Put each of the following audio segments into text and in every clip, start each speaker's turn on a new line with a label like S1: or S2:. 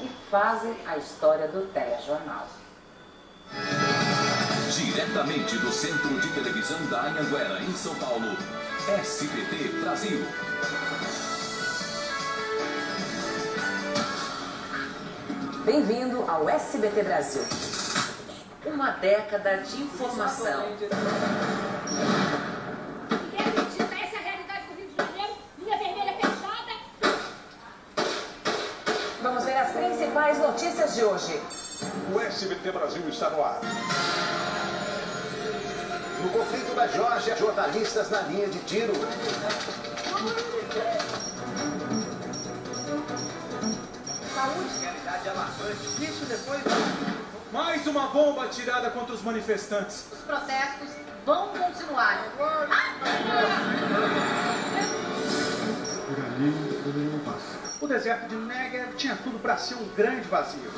S1: e fazem a história do telejornal.
S2: Diretamente do Centro de Televisão da Anhanguera, em São Paulo, SBT Brasil.
S1: Bem-vindo ao SBT Brasil. Uma década de informação. Principais notícias de hoje.
S3: O SBT Brasil está no ar.
S4: No conflito da Geórgia, jornalistas na linha de tiro.
S5: Realidade alarmante. Isso depois
S6: Mais uma bomba atirada contra os manifestantes.
S7: Os protestos vão continuar.
S8: Por
S5: O deserto de Negev tinha tudo para ser um grande vazio.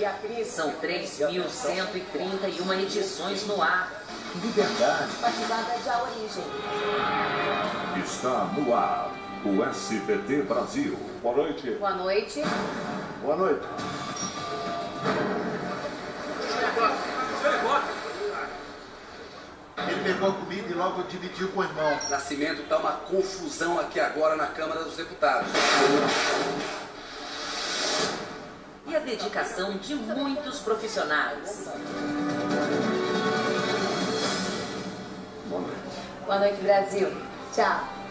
S1: E. São 3.131 edições no ar.
S4: Liberdade.
S1: Batizada de A Origem.
S2: Está no ar o SBT Brasil.
S3: Boa noite.
S7: Boa noite.
S4: Boa noite.
S8: Pegou a comida e logo dividiu com o irmão.
S9: Nascimento está uma confusão aqui agora na Câmara dos Deputados.
S1: E a dedicação de muitos profissionais.
S4: Boa noite.
S1: Boa noite, Brasil. Tchau.